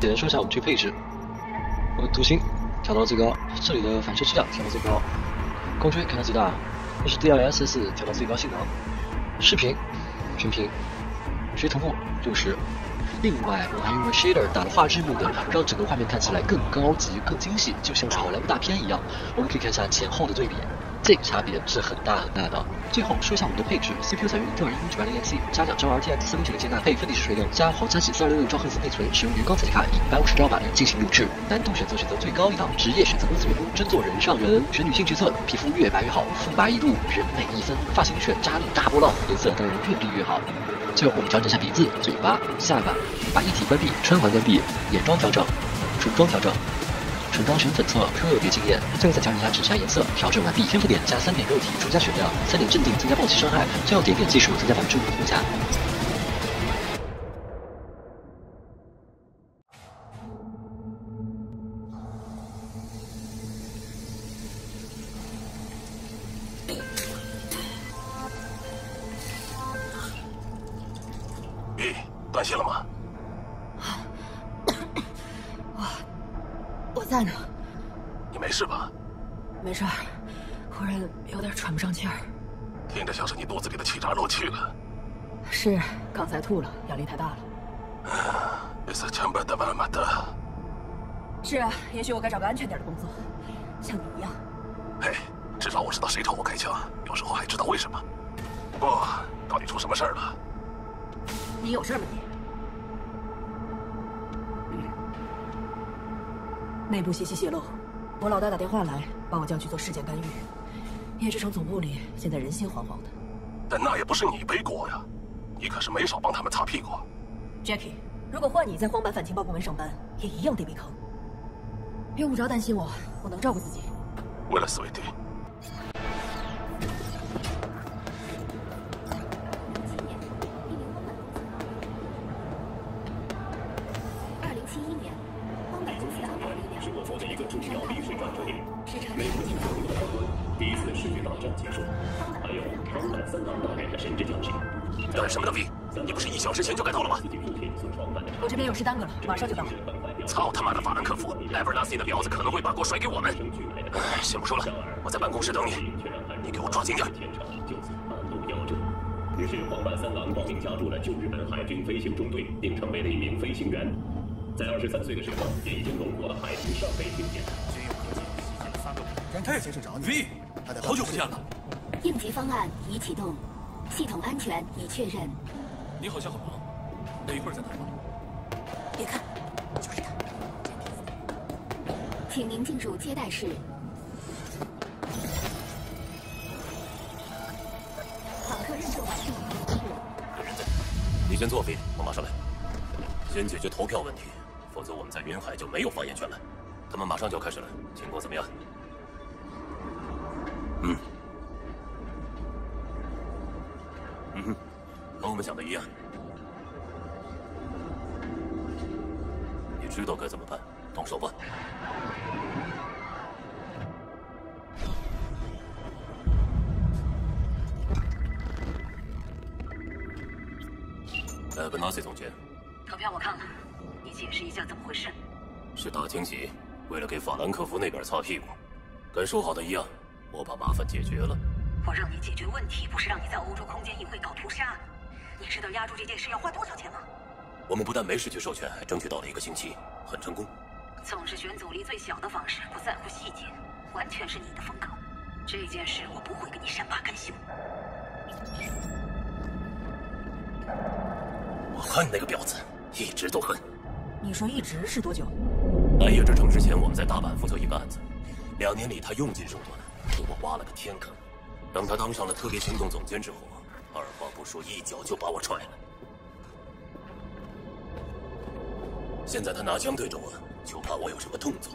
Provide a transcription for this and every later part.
简单说一下我们这个配置：我的图形调到最高，这里的反射质量调到最高，光追开到最大，这是 DLSS 调到最高性能，视频全屏，直接同步六十。另外，我还用了 shader 打了画质模的，让整个画面看起来更高级、更精细，就像是好莱坞大片一样。我们可以看一下前后的对比。这个差别是很大很大的。最后说一下我们的配置，CPU 采用英特尔一九八零 X，加两兆 RTX 三零九零接纳，配分体式水冷，加皇家系四二六六兆赫兹内存，使用云光采集卡以一百五十兆版进行录制。难度选择选择最高一档，职业选择公司员工，真做人上人。选女性角色，皮肤越白越好，肤白一度，人美一分。发型选扎理大波浪，颜色当然越绿越好。最后我们调整一下鼻子、嘴巴、下巴，把一体关闭，穿环关闭，眼妆调整，唇妆调整。唇妆选粉色特别惊艳，最后再调整一下指甲颜色，调整完毕。天赋点加三点肉体增加血量，三点镇定增加暴击伤害，最后点点技术增加百分之五的护甲。刚才吐了，压力太大了。是啊，也许我该找个安全点的工作，像你一样。嘿，至少我知道谁朝我开枪，有时候还知道为什么。不过，到底出什么事儿了？你有事吗你？内部信息泄露，我老大打电话来，把我叫去做事件干预。叶之城总部里现在人心惶惶的。但那也不是你背锅呀，你可是没少帮他们擦屁股。Jackie，如果换你在荒坂反情报部门上班，也一样得被坑。用不着担心我，我能照顾自己。为了斯维蒂。二零七一年，荒坂公司安保力量是我国的一个重要历史转折点。美国进攻的开端，第一次世界大战结束，还有荒坂三郎大人的神之降世。干什么呢，V？你不是一小时前就该到了吗？我这边有事耽搁了，马上就到。操他妈的法兰克福！埃伯纳西的婊子可能会把锅甩给我们。先不说了，我在办公室等你。你给我抓紧点。就此半路夭折。于是黄坂三郎报名加入了旧日本海军飞行中队，并成为了一名飞行员。在二十三岁的时候，也已经荣获了海军上尉军衔。让这先生找你。V，好久不见了，应急方案已启动，系统安全已确认。你好像很忙，那一会儿再谈吧。别看，就是他。请您进入接待室。访客认证完毕。你先坐，飞，我马上来。先解决投票问题，否则我们在云海就没有发言权了。他们马上就要开始了，情况怎么样？嗯，嗯们想的一样。你知道该怎么办，动手吧。呃，本纳西总监，投票我看了，你解释一下怎么回事？是大清洗，为了给法兰克福那边擦屁股，跟说好的一样，我把麻烦解决了。我让你解决问题，不是让你在欧洲空间议会搞屠杀。你知道压住这件事要花多少钱吗？我们不但没失去授权，还争取到了一个星期，很成功。总是选阻力最小的方式，不在乎细节，完全是你的风格。这件事我不会跟你善罢甘休。我恨那个婊子，一直都恨。你说一直是多久？来夜之城之前，我们在大阪负责一个案子，两年里他用尽手段，给我挖了个天坑。等他当上了特别行动总监之后，二话不说，一脚就把我踹了。现在他拿枪对着我，就怕我有什么动作。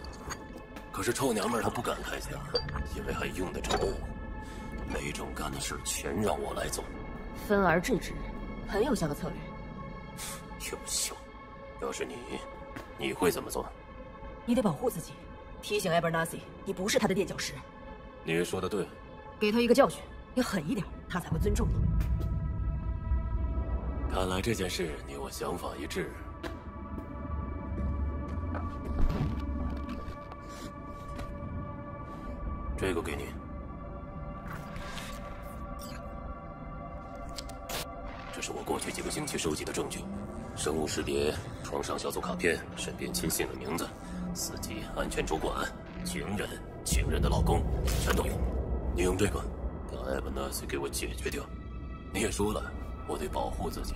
可是臭娘们儿她不敢开枪，因为还用得着我。没种干的事全让我来做，分而治之，很有效的策略。有效。要是你，你会怎么做？你得保护自己，提醒 Abernathy，你不是他的垫脚石，你说的对。给他一个教训，要狠一点，他才会尊重你。看来这件事你我想法一致。这个给你。这是我过去几个星期收集的证据，生物识别、创伤小组卡片、身边亲信的名字、司机、安全主管、情人、情人的老公，全都有，你用这个。纳西给我解决掉。你也说了，我得保护自己。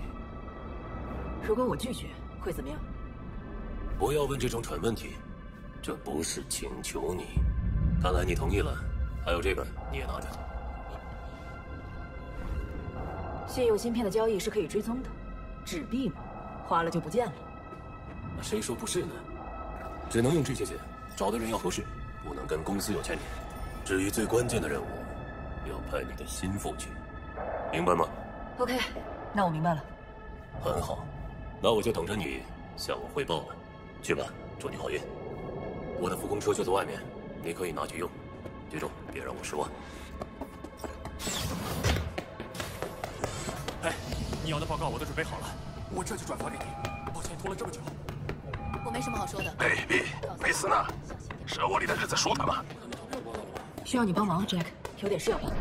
如果我拒绝，会怎么样？不要问这种蠢问题，这不是请求你。看来你同意了。还有这个，你也拿着。信用芯片的交易是可以追踪的，纸币嘛，花了就不见了。那谁说不是呢？只能用这些钱，找的人要合适，不能跟公司有牵连。至于最关键的任务，要派你的心腹去，明白吗？OK，那我明白了。很好，那我就等着你向我汇报了。去吧，祝你好运。我的复工车就在外面，你可以拿去用。记住，别让我失望。哎，你要的报告我都准备好了，我这就转发给你。抱歉拖了这么久。我没什么好说的。哎，B，没死呢，舍我里的日子舒坦吗？需要你帮忙，Jack，有点事要办。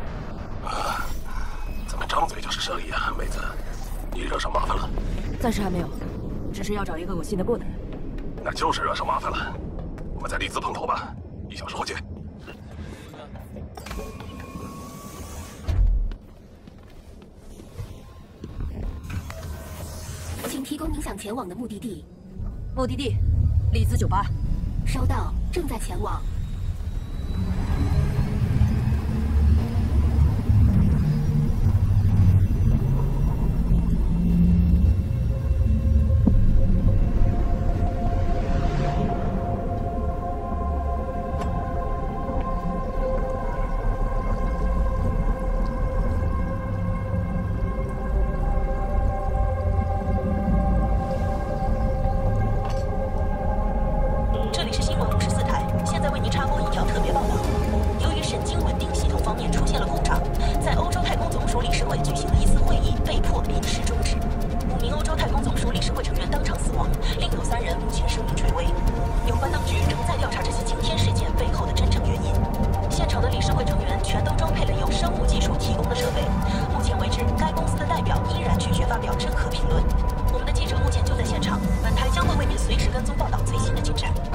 啊，怎么张嘴就是生意啊，妹子？你惹上麻烦了？暂时还没有，只是要找一个我信得过的人。那就是惹上麻烦了。我们在丽兹碰头吧，一小时后见。请提供您想前往的目的地。目的地，丽兹酒吧。收到，正在前往。这里是新闻五十四台，现在为您插播一条特别报道。由于神经稳定系统方面出现了故障，在欧洲太空总署理事会举行的一次会议被迫临时终止。五名欧洲太空总署理事会成员当场死亡，另有三人目前生命垂危。有关当局仍在调查中。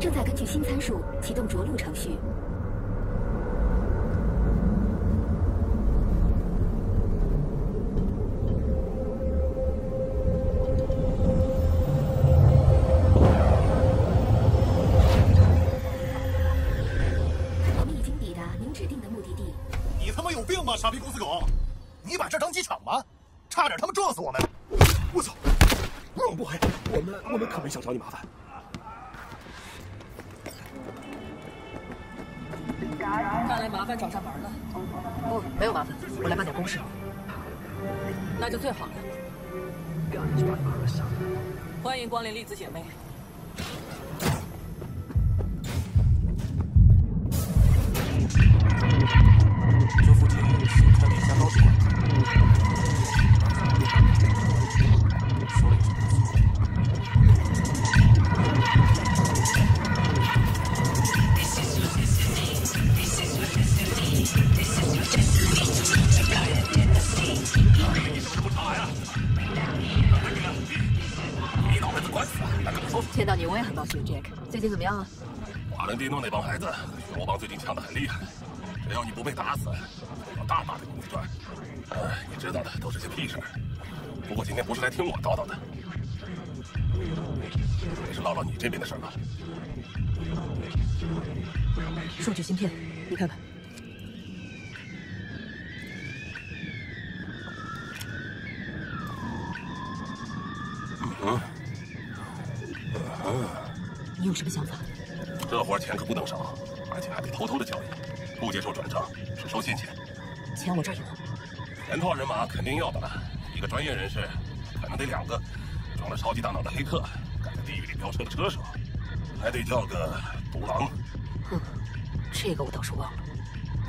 正在根据新参数启动着陆程序。迎光临丽子姐妹。这附近开了一家高级馆。见你我也很高兴，Jack。最近怎么样啊？瓦伦蒂诺那帮孩子，血魔帮最近抢的很厉害。只要你不被打死，我要大把的工资赚。呃，你知道的，都是些屁事儿。不过今天不是来听我叨叨的，也是唠唠你这边的事儿了。数据芯片，你看看。什么想法？这活钱可不能少，而且还得偷偷的交易，不接受转账，只收现钱。钱我这儿有。全套人马肯定要的了，一个专业人士可能得两个，装了超级大脑的黑客，敢在地狱里飙车的车手，还得叫个独狼。哼，这个我倒是忘了。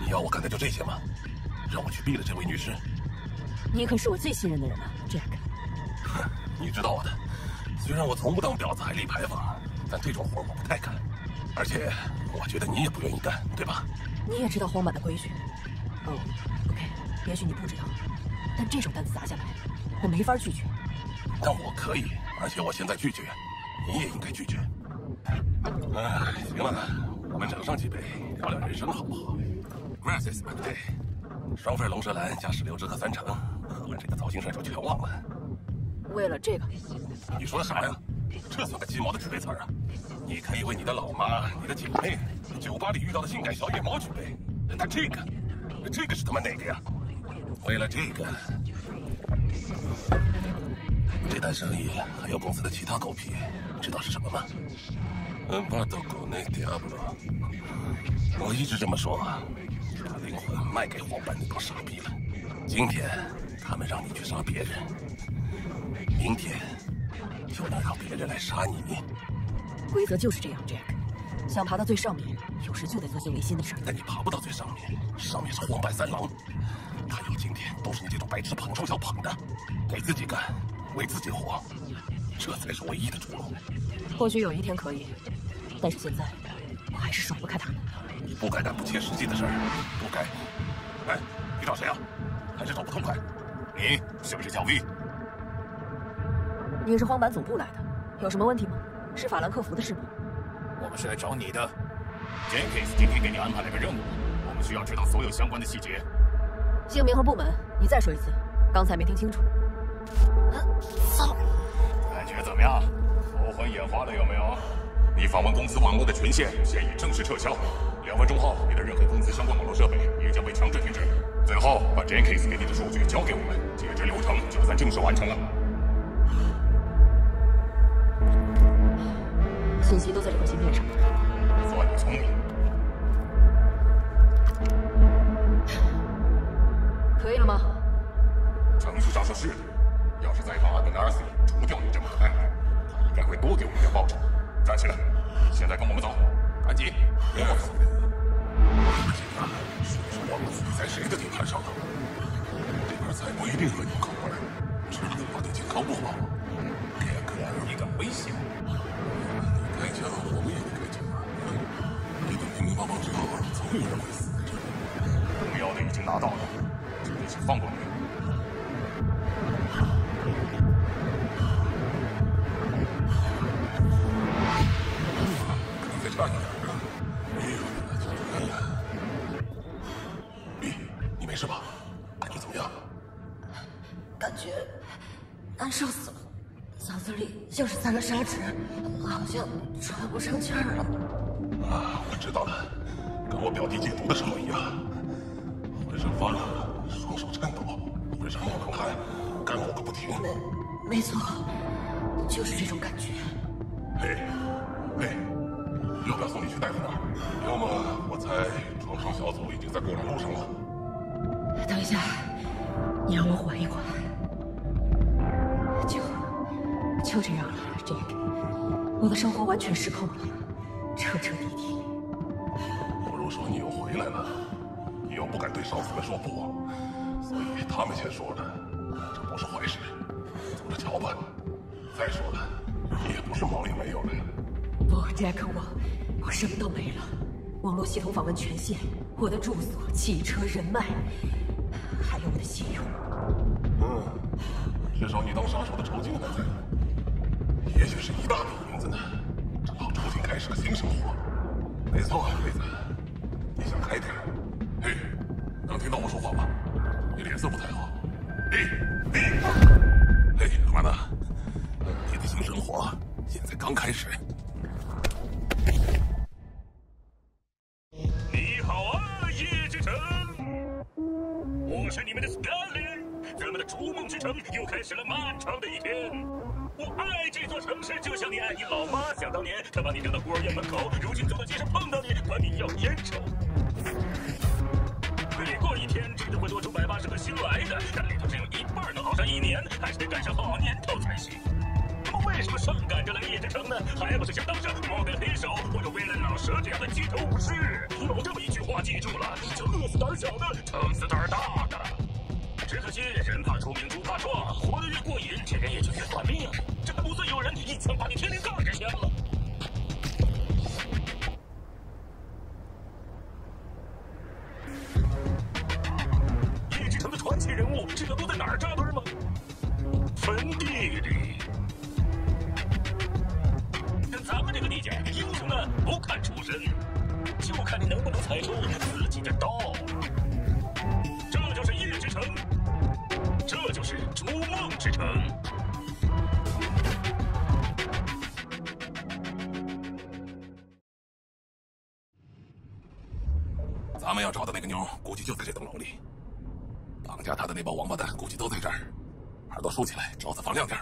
你要我干的就这些吗？让我去毙了这位女士？你可是我最信任的人了，Jack。哼，你知道我的。虽然我从不当婊子，还立牌坊，但这种活我不太干。而且，我觉得你也不愿意干，对吧？你也知道荒坂的规矩。哦，OK，也许你不知道，但这种单子砸下来，我没法拒绝。但我可以，而且我现在拒绝，你也应该拒绝。哎，行了，我们整上几杯，聊聊人生好不好？Gracias, my day。双份龙舌兰加石榴汁和三成，喝完这个造型帅就全忘了。为了这个，你说的啥呀？这算个鸡毛的举杯词啊！你可以为你的老妈、你的姐妹、酒吧里遇到的性感小野猫举杯，但这个，这个是他妈哪个呀？为了这个，这单生意还有公司的其他狗屁，知道是什么吗？嗯，巴多狗内迪亚布罗，我一直这么说，把灵魂卖给黄斑那帮傻逼了。今天他们让你去杀别人，明天就能让别人来杀你。规则就是这样，Jack。想爬到最上面，有时就得做些违心的事儿。但你爬不到最上面，上面是黄斑三郎，他有今天都是你这种白痴捧臭脚捧的。给自己干，为自己活，这才是唯一的出路。或许有一天可以，但是现在我还是甩不开他们。你不该干不切实际的事儿，不该。哎，你找谁啊？还是找不痛快？你是不是叫 V？你是荒坂总部来的，有什么问题吗？是法兰克福的事吗？我们是来找你的。Jenkins 今天给你安排了个任务，我们需要知道所有相关的细节。姓名和部门，你再说一次，刚才没听清楚。操！感觉怎么样？头昏眼花了有没有？你访问公司网络的权限现已正式撤销，两分钟后你的任何公司相关网络设备也将被强制停止。最后，把 Jenkins 给你的数据交给我们，截止流程就算正式完成了。信息都在这块芯片上。算你聪明。可以了吗？程序上说是的。要是再放阿本阿尔西除掉你这么可爱，他应该会多给我们点报酬。站起来，现在跟我们走，赶紧！别忘了。不紧啊，是不是忘了自己在谁的地盘上了？这盘菜不一定合你口味，吃了嘴巴得健康不好。别哥，你敢威胁？该讲我们也得该讲。你得明明白白知道，总有人会死在这里。我们要的已经拿到了，这里请放过你。再差一！你你没事吧？感觉怎么样？感觉难受死了，嗓像是塞了砂纸，好像喘不上气儿了。啊，我知道了，跟我表弟戒毒的时候一样，浑身发热，双手颤抖，浑身冒冷汗，干呕个不停。没没错，就是这种感觉。嘿，嘿，要不要送你去大夫那儿？要么我猜创伤小组已经在过来路上了。等一下，你让我缓一缓。就这样了，Jack，我的生活完全失控了，彻彻底底。不如说你又回来了，你又不敢对上司们说不，所以他们先说的，这不是坏事，走着瞧吧。再说了，你也不是毛也没有了。不，Jack，我我什么都没了，网络系统访问权限，我的住所、汽车、人脉，还有我的信用。嗯，至少你当杀手的酬金还在，也许是一大笔银子呢。正好重新开始个新生活。没错，妹子，你想开点。嘿，能听到我说话吗？你脸色不太好。嘿，嘿，华纳，你的新生活现在刚开始。你好啊，夜之城，我是你们的 Stalin，咱们的逐梦之城又开始了漫长的一天。我爱这座城市，就像你爱你老妈。想当年，她把你扔到孤儿院门口，如今走到街上碰到你，管你要烟抽。每过一天，只会多出百八十个新来的，但里头只有一半能熬上一年，还是得赶上好年头才行。那么，为什么上赶着来夜之城呢？还不是想当上摩根黑手或者威廉老蛇这样的街头武士？有这么一句话，记住了：就饿死胆小的，撑死胆大的。只可惜人怕出名猪怕壮，活得越过瘾，这人也就越短命。这还不算有人一枪把你天灵盖给掀了。那个妞，估计就在这栋楼里。绑架她的那帮王八蛋，估计都在这儿。耳朵竖起来，爪子放亮点。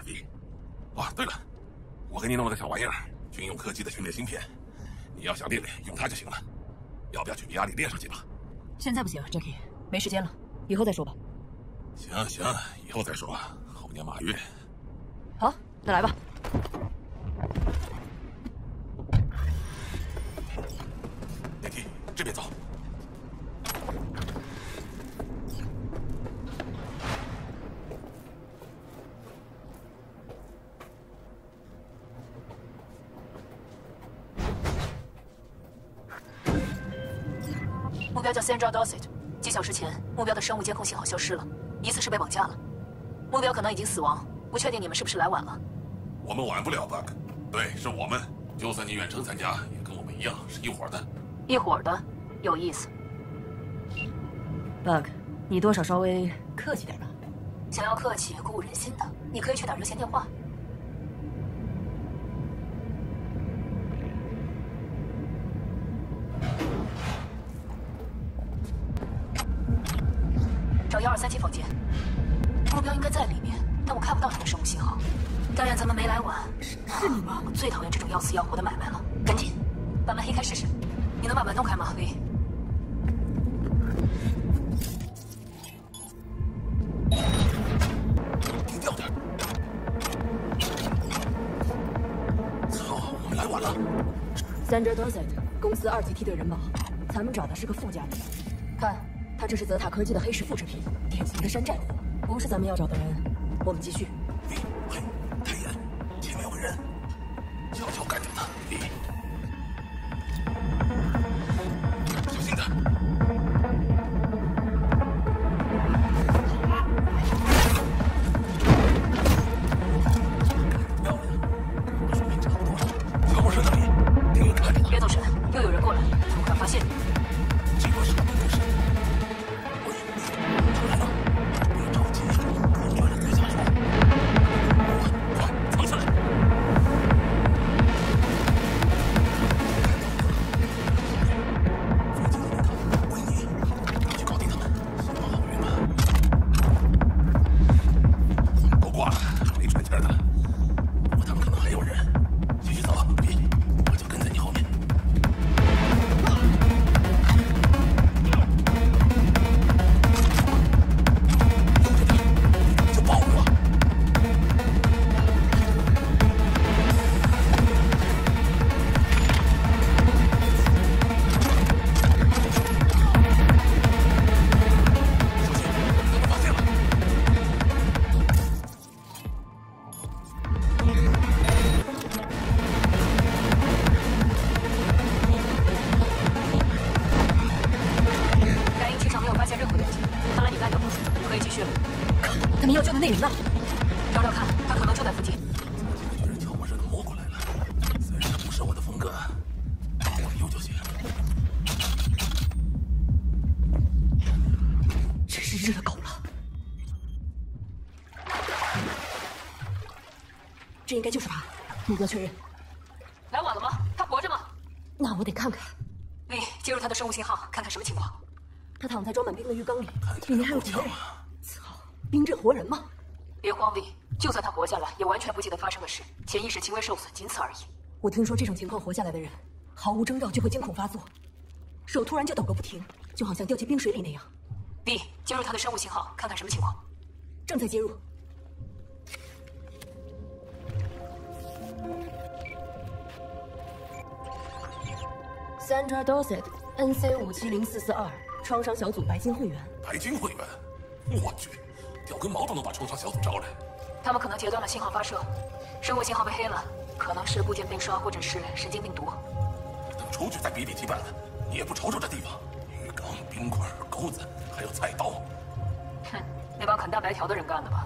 哦，对了，我给你弄了个小玩意儿，军用科技的训练芯片。你要想练练，用它就行了。要不要去米亚里练上几把？现在不行，Jackie，没时间了，以后再说吧。行行，以后再说。猴年马月。好，那来吧。叫 Sandra Dossett，几小时前，目标的生物监控信号消失了，疑似是被绑架了。目标可能已经死亡，不确定你们是不是来晚了。我们晚不了，Bug。对，是我们。就算你远程参加，也跟我们一样是一伙的。一伙的，有意思。Bug，你多少稍微客气点吧。想要客气、鼓舞人心的，你可以去打热线电话。我们来晚了。Sandra Dorset 公司二级梯队人马，咱们找的是个富家女。看，她这是泽塔科技的黑石复制品，典型的山寨货，不是咱们要找的人。我们继续。他，目标确认。来晚了吗？他活着吗？那我得看看。喂，接入他的生物信号，看看什么情况。他躺在装满冰的浴缸里，里面还有别人。操，冰镇活人吗？别慌，李。就算他活下来，也完全不记得发生的事，潜意识轻微受损，仅此而已。我听说这种情况活下来的人，毫无征兆就会惊恐发作，手突然就抖个不停，就好像掉进冰水里那样。B，接入他的生物信号，看看什么情况。正在接入。Sandra Dorset，NC 五七零四四二，创伤小组白金会员。白金会员？我去，掉根毛都能把创伤小组招来。他们可能截断了信号发射，生物信号被黑了，可能是部件被刷或者是神经病毒。等出去再比比提办了，你也不瞅瞅这地方，鱼缸、冰块、钩子，还有菜刀。哼，那帮啃大白条的人干的吧？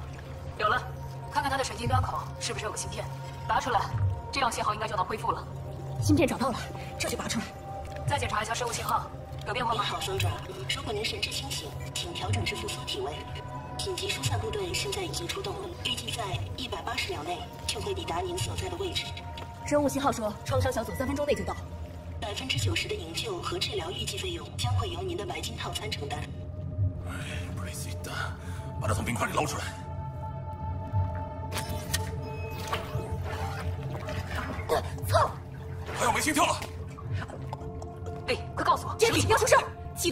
有了，看看他的神经端口是不是有个芯片，拔出来，这样信号应该就能恢复了。芯片找到了，这就拔出来。再检查一下生物信号，有变化吗？好，双爪，如果您神志清醒，请调整至复苏体位。紧急疏散部队现在已经出动，预计在一百八十秒内就会抵达您所在的位置。生物信号说，创伤小组三分钟内就到。百分之九十的营救和治疗预计费用将会由您的白金套餐承担。哎，布雷西达，把他从冰块里捞出来。操！他要没心跳了。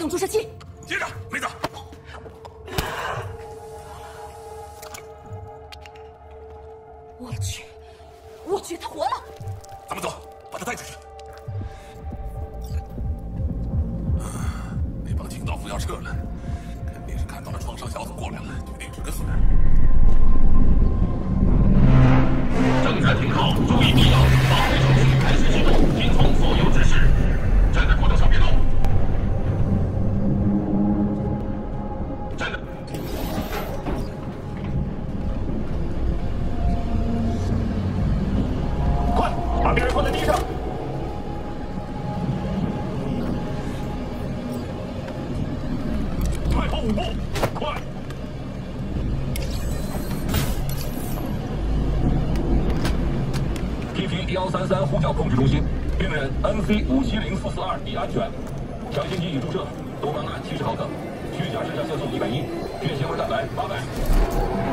动注射器。接着，梅子。我去，我去，他活了！快！P P 幺三三呼叫控制中心，病人 NC 五七零四四二已安全，强心剂已注射，多巴胺七十毫克，虚假肾上腺素一百一，血纤维蛋白八百。